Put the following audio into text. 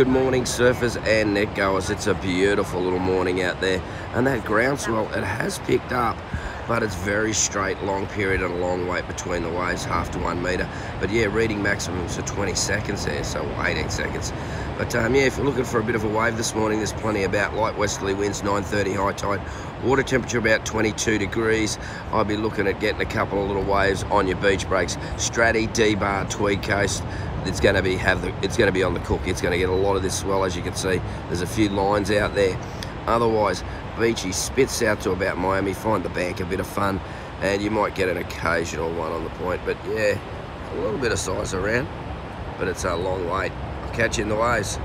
Good morning surfers and net goers. It's a beautiful little morning out there and that groundswell it has picked up but it's very straight long period and a long wait between the waves half to one meter but yeah reading maximums are 20 seconds there so 18 seconds. But um, yeah if you're looking for a bit of a wave this morning there's plenty about. Light westerly winds 9:30 high tide. Water temperature about 22 degrees. I'd be looking at getting a couple of little waves on your beach breaks. Straddie D-Bah Tweed Coast it's going to be have the it's going to be on the cook. It's going to get a lot of this swell as you can see. There's a few lines out there. Otherwise beachy spits out to about Miami find the bank a bit of fun and you might get an occasional one on the point but yeah a little bit of size around but it's a long wait. I'll catch you in the waves